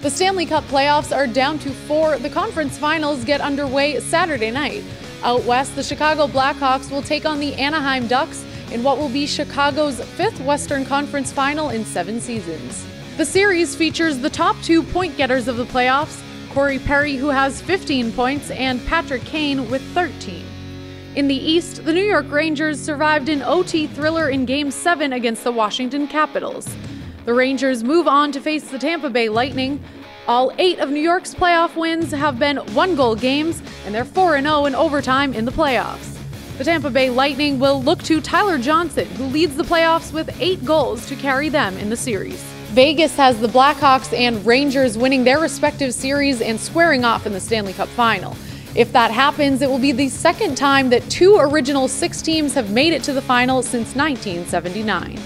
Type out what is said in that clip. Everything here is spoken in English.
The Stanley Cup playoffs are down to four. The conference finals get underway Saturday night. Out west, the Chicago Blackhawks will take on the Anaheim Ducks in what will be Chicago's fifth Western Conference final in seven seasons. The series features the top two point getters of the playoffs Corey Perry, who has 15 points, and Patrick Kane with 13. In the East, the New York Rangers survived an OT thriller in Game 7 against the Washington Capitals. The Rangers move on to face the Tampa Bay Lightning. All eight of New York's playoff wins have been one goal games, and they're 4 0 in overtime in the playoffs. The Tampa Bay Lightning will look to Tyler Johnson, who leads the playoffs with eight goals to carry them in the series. Vegas has the Blackhawks and Rangers winning their respective series and squaring off in the Stanley Cup final. If that happens, it will be the second time that two original six teams have made it to the final since 1979.